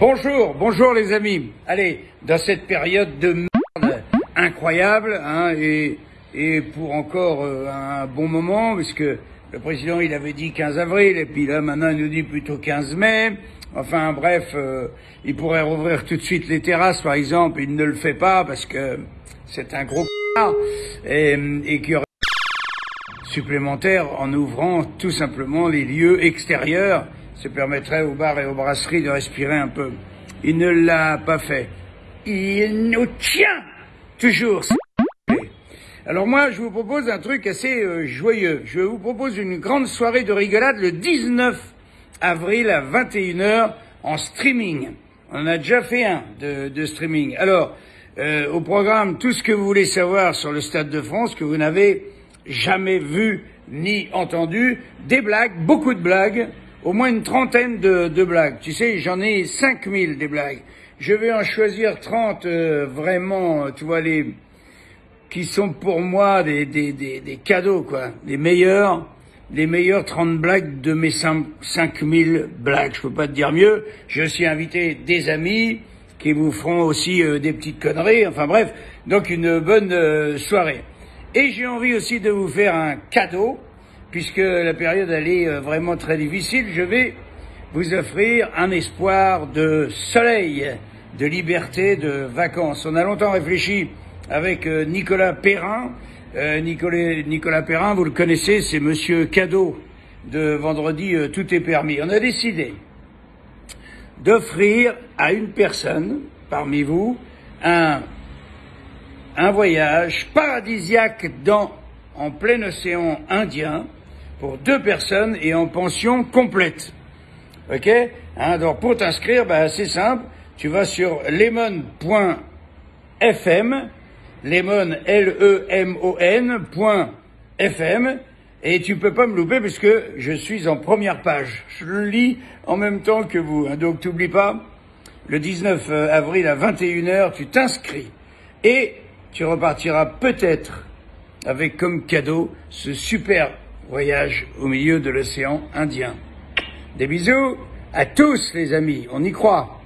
Bonjour, bonjour les amis. Allez, dans cette période de merde incroyable, hein, et, et pour encore euh, un bon moment, puisque le président il avait dit 15 avril, et puis là maintenant il nous dit plutôt 15 mai. Enfin bref, euh, il pourrait rouvrir tout de suite les terrasses par exemple, il ne le fait pas parce que c'est un gros et, et qu'il y aurait supplémentaire en ouvrant tout simplement les lieux extérieurs. Ça permettrait aux bars et aux brasseries de respirer un peu. Il ne l'a pas fait. Il nous tient toujours. Alors moi, je vous propose un truc assez euh, joyeux. Je vous propose une grande soirée de rigolade le 19 avril à 21h en streaming. On a déjà fait un de, de streaming. Alors, euh, au programme, tout ce que vous voulez savoir sur le Stade de France que vous n'avez jamais vu ni entendu, des blagues, beaucoup de blagues, au moins une trentaine de, de blagues. Tu sais, j'en ai 5000 des blagues. Je vais en choisir 30 euh, vraiment, tu vois, les qui sont pour moi des, des, des, des cadeaux, quoi. Les meilleurs, les meilleurs 30 blagues de mes 5000 blagues. Je peux pas te dire mieux. J'ai aussi invité des amis qui vous feront aussi euh, des petites conneries. Enfin bref, donc une bonne euh, soirée. Et j'ai envie aussi de vous faire un cadeau, puisque la période elle est euh, vraiment très difficile. Je vais vous offrir un espoir de soleil, de liberté, de vacances. On a longtemps réfléchi avec euh, Nicolas Perrin. Euh, Nicolas, Nicolas Perrin, vous le connaissez, c'est Monsieur Cadeau de vendredi Tout est permis. On a décidé d'offrir à une personne parmi vous un un voyage paradisiaque dans, en plein océan Indien pour deux personnes et en pension complète. Ok? Hein, Donc pour t'inscrire, bah, c'est simple. Tu vas sur lemon.fm, lemon, L-E-M-O-N, .fm, et tu peux pas me louper puisque je suis en première page. Je le lis en même temps que vous. Hein, donc t'oublies pas, le 19 avril à 21h, tu t'inscris. Et tu repartiras peut-être avec comme cadeau ce super voyage au milieu de l'océan Indien. Des bisous à tous les amis, on y croit.